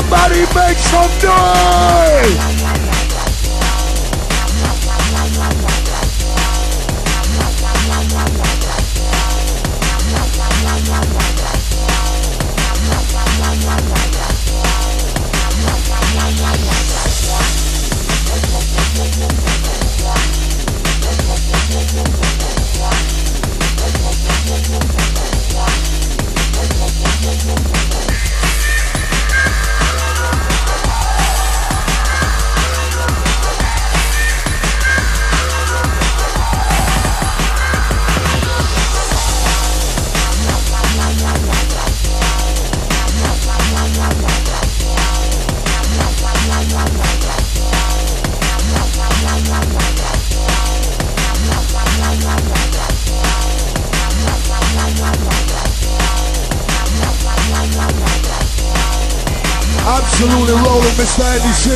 Somebody make some noise! Absolutely rolling, Mr. Andy C.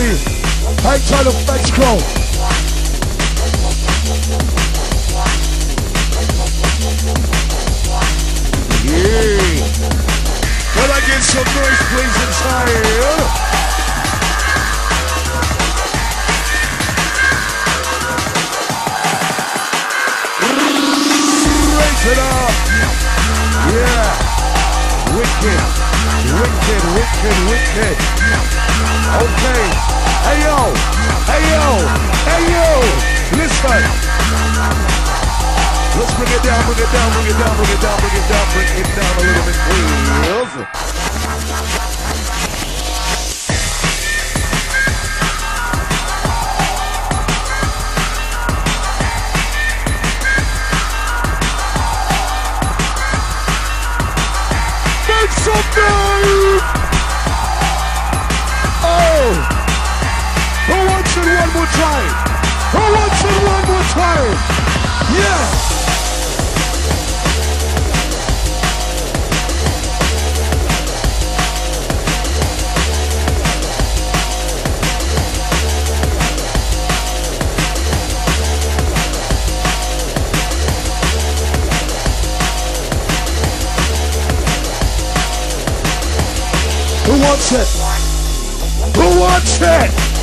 Hang tight of Fetch Crow. Yeah. Can I get some noise, please, inside? Raise it up. Yeah. Wicked. Wicked, wicked, wicked. Okay. Hey yo. Hey yo. Hey yo. Listen. Let's bring it down, bring it down, bring it down, bring it down, bring it down, bring it down a little bit, please. Make some noise! Oh! Who wants it one more time? Who wants it one more time? Yeah! Who wants it? Who wants it?